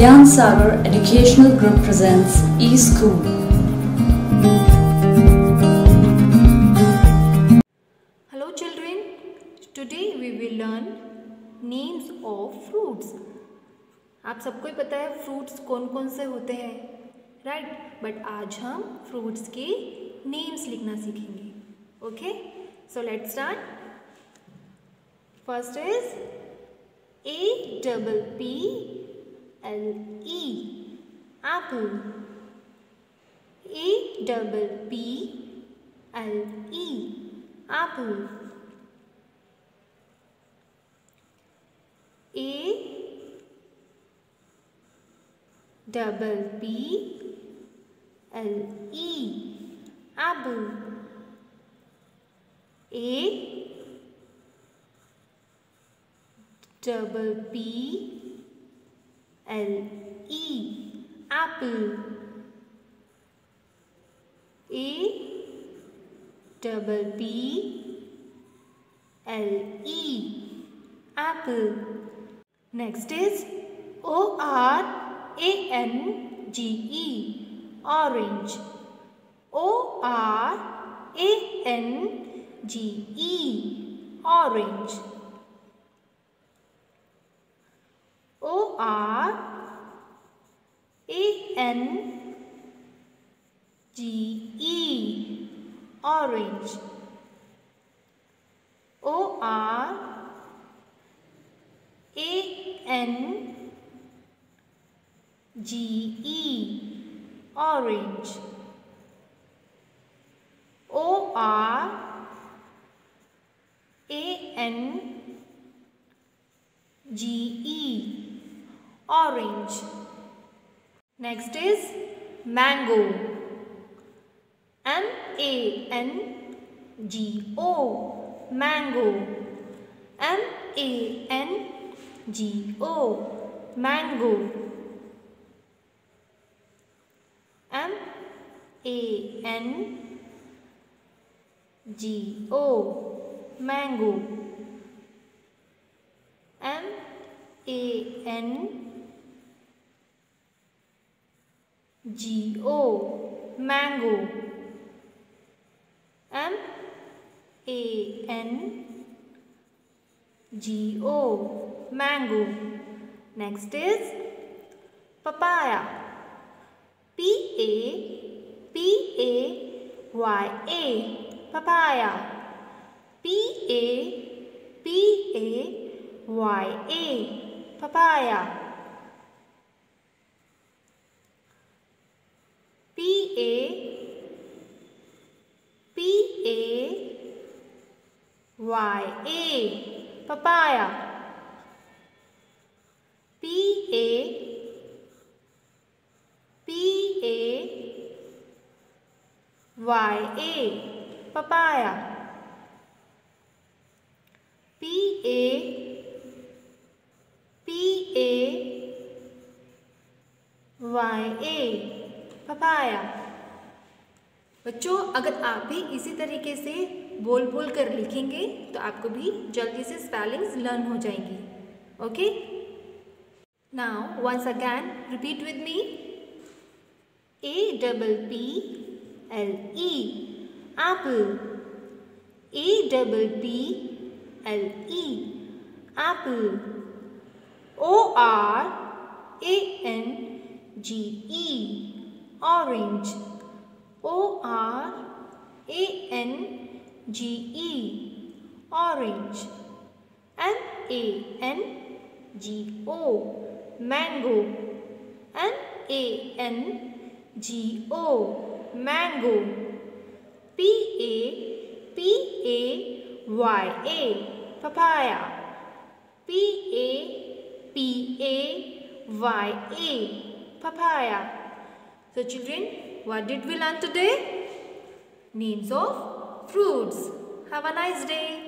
Gyan Sagar Educational Group presents eSchool. Hello children, today we will learn names of fruits. आप सबको ही पता है fruits कौन कौन से होते हैं राइट बट आज हम फ्रूट्स के नेम्स लिखना सीखेंगे okay so let start first is A double P L E. Apple. A double P L E. Apple. A double P L E. Apple. A double P l e apple a double P L E apple. Next is O R A N G E orange. O R A N G E orange. O R A N G E. Orange. O R A N G E. Orange. O R A N G E orange. Next is mango. M A N G O mango. M A N G O mango. M A N G O mango. M A N G O mango M A N G O mango. Next is papaya. P A P A Y A papaya. P A P A Y A papaya. Papaya P A P A, Y A papaya P A P A, Y A papaya बच्चों, अगर आप भी इसी तरीके से बोल बोल कर लिखेंगे तो आपको भी जल्दी से स्पेलिंग्स लर्न हो जाएँगी। Okay now once again repeat with me A double P L E apple A double P L E apple O R A N G E orange O R A N G E orange. And A N G O M A N G O mango. M A N G O mango. P A P A Y A papaya. P A P A Y A papaya. So children what did we learn today? Names of fruits. Have a nice day.